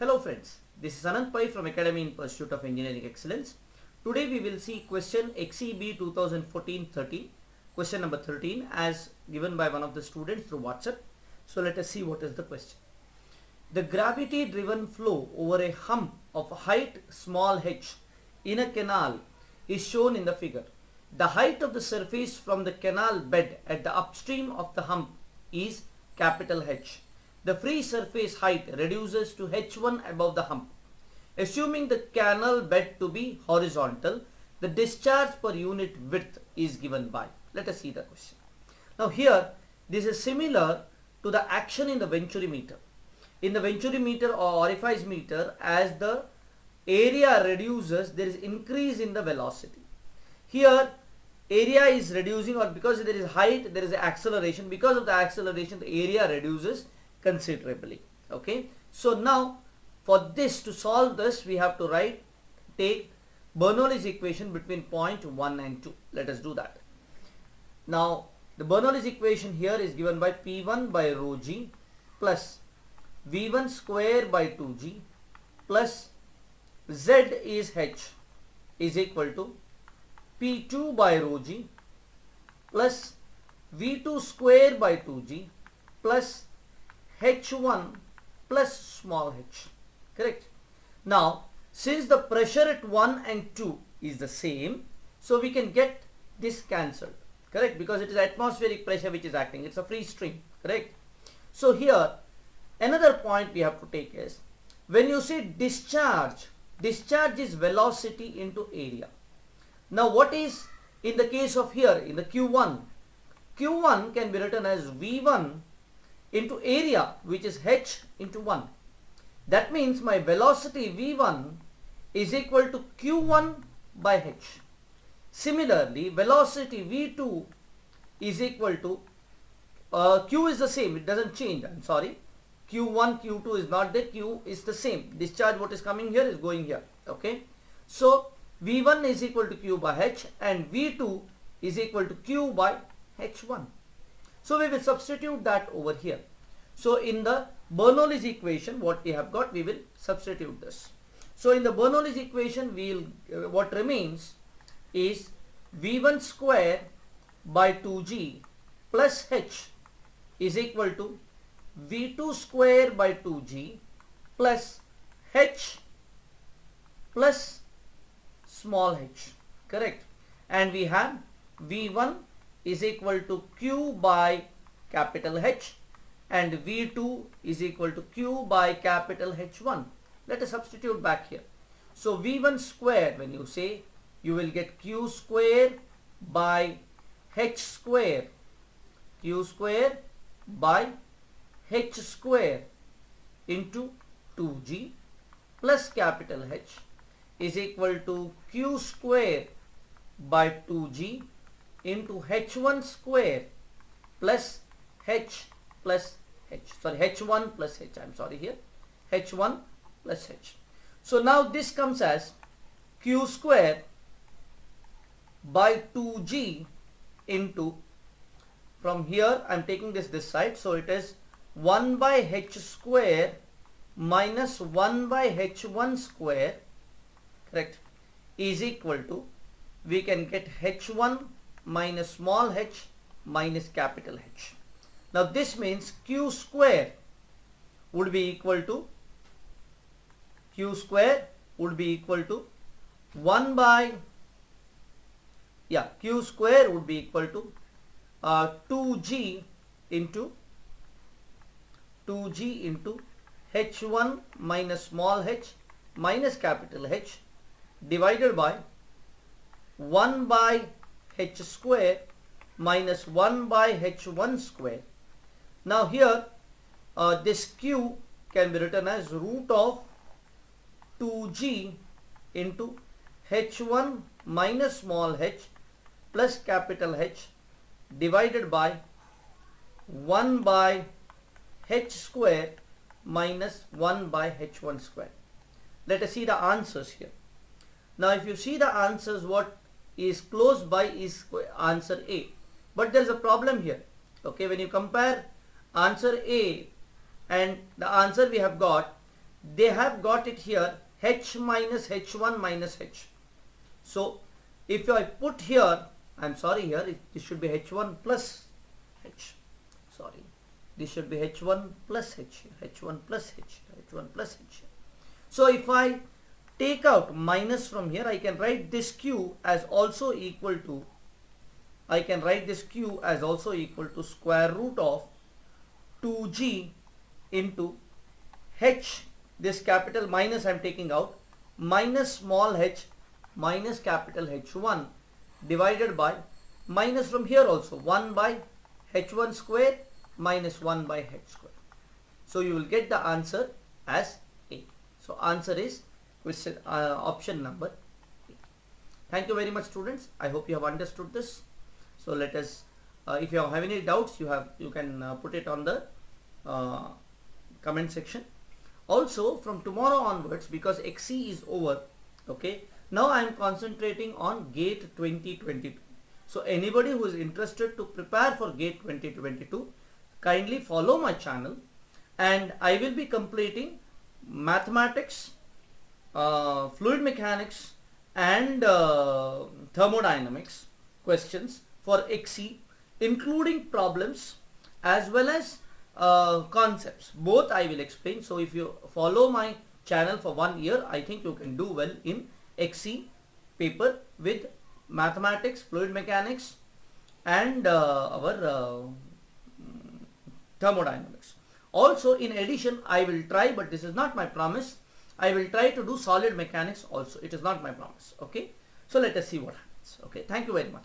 Hello friends, this is Anand Pai from Academy in Pursuit of Engineering Excellence. Today we will see question XEB 2014-13, question number 13 as given by one of the students through WhatsApp. So let us see what is the question. The gravity driven flow over a hump of height small h in a canal is shown in the figure. The height of the surface from the canal bed at the upstream of the hump is capital H. The free surface height reduces to h1 above the hump. Assuming the canal bed to be horizontal, the discharge per unit width is given by. Let us see the question. Now here, this is similar to the action in the venturimeter. In the venturimeter or orifice meter, as the area reduces, there is increase in the velocity. Here, area is reducing or because there is height, there is acceleration. Because of the acceleration, the area reduces considerably. Okay. So now, for this, to solve this, we have to write, take Bernoulli's equation between point 1 and 2. Let us do that. Now, the Bernoulli's equation here is given by P1 by rho g plus V1 square by 2g plus Z is H is equal to P2 by rho g plus V2 square by 2g plus H1 plus small h. Correct? Now, since the pressure at 1 and 2 is the same, so we can get this cancelled. Correct? Because it is atmospheric pressure which is acting. It's a free stream. Correct? So here, another point we have to take is, when you say discharge, discharge is velocity into area. Now what is in the case of here, in the Q1, Q1 can be written as V1 into area which is h into 1. That means my velocity v1 is equal to q1 by h. Similarly, velocity v2 is equal to uh, q is the same, it doesn't change, I'm sorry. q1, q2 is not there, q is the same. Discharge what is coming here is going here, okay. So, v1 is equal to q by h and v2 is equal to q by h1. So we will substitute that over here. So in the Bernoulli's equation, what we have got, we will substitute this. So in the Bernoulli's equation, we'll uh, what remains is v1 square by 2g plus h is equal to v2 square by 2g plus h plus small h. Correct? And we have v1 is equal to q by capital H and V2 is equal to q by capital H1. Let us substitute back here. So V1 square when you say you will get q square by h square q square by h square into 2g plus capital H is equal to q square by 2g into h1 square plus h plus h. Sorry h1 plus h. I'm sorry here. H1 plus h. So now this comes as q square by 2g into from here I'm taking this this side. So it is 1 by h square minus 1 by h1 square correct is equal to we can get h1 minus small h minus capital H. Now this means Q square would be equal to Q square would be equal to 1 by yeah Q square would be equal to uh, 2G into 2G into H1 minus small h minus capital H divided by 1 by h square minus 1 by h1 square. Now here uh, this q can be written as root of 2g into h1 minus small h plus capital H divided by 1 by h square minus 1 by h1 square. Let us see the answers here. Now if you see the answers what is close by is answer A. But there is a problem here. Okay, when you compare answer A and the answer we have got, they have got it here h minus h1 minus h. So if I put here, I'm sorry here, it, this should be h1 plus h. Sorry, this should be h1 plus h, h1 plus h, h1 plus h. So if I take out minus from here, I can write this q as also equal to, I can write this q as also equal to square root of 2g into h, this capital minus I'm taking out, minus small h minus capital H1 divided by minus from here also 1 by H1 square minus 1 by H square. So you will get the answer as A. So answer is question uh, option number A. Thank you very much students. I hope you have understood this. So let us uh, if you have any doubts you have you can uh, put it on the uh, comment section. Also from tomorrow onwards because XE is over okay now I am concentrating on GATE 2022. So anybody who is interested to prepare for GATE 2022, kindly follow my channel and I will be completing mathematics, uh, fluid mechanics and uh, thermodynamics questions for XE including problems as well as uh, concepts. Both I will explain. So if you follow my channel for one year, I think you can do well in XE paper with mathematics, fluid mechanics and uh, our uh, thermodynamics. Also in addition I will try but this is not my promise. I will try to do solid mechanics also. It is not my promise. Okay. So let us see what happens. Okay. Thank you very much.